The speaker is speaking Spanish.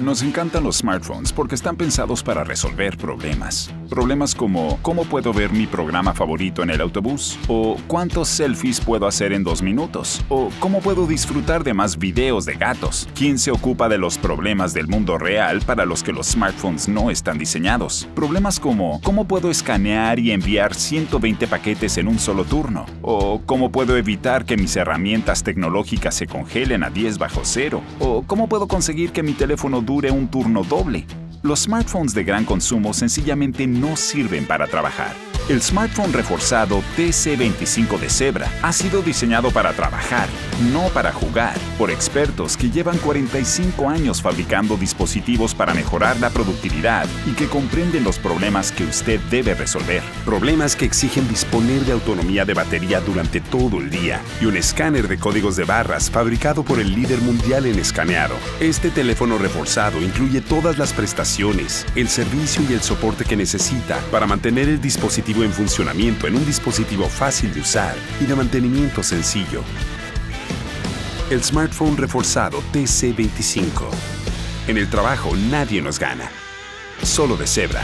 Nos encantan los smartphones porque están pensados para resolver problemas. Problemas como ¿cómo puedo ver mi programa favorito en el autobús? ¿O cuántos selfies puedo hacer en dos minutos? ¿O cómo puedo disfrutar de más videos de gatos? ¿Quién se ocupa de los problemas del mundo real para los que los smartphones no están diseñados? Problemas como ¿cómo puedo escanear y enviar 120 paquetes en un solo turno? ¿O cómo puedo evitar que mis herramientas tecnológicas se congelen a 10 bajo cero? ¿O cómo puedo conseguir que mi teléfono dure un turno doble. Los smartphones de gran consumo sencillamente no sirven para trabajar. El smartphone reforzado TC25 de Zebra ha sido diseñado para trabajar, no para jugar, por expertos que llevan 45 años fabricando dispositivos para mejorar la productividad y que comprenden los problemas que usted debe resolver. Problemas que exigen disponer de autonomía de batería durante todo el día y un escáner de códigos de barras fabricado por el líder mundial en escaneado. Este teléfono reforzado incluye todas las prestaciones, el servicio y el soporte que necesita para mantener el dispositivo en funcionamiento en un dispositivo fácil de usar y de mantenimiento sencillo. El smartphone reforzado TC25. En el trabajo nadie nos gana. Solo de Zebra.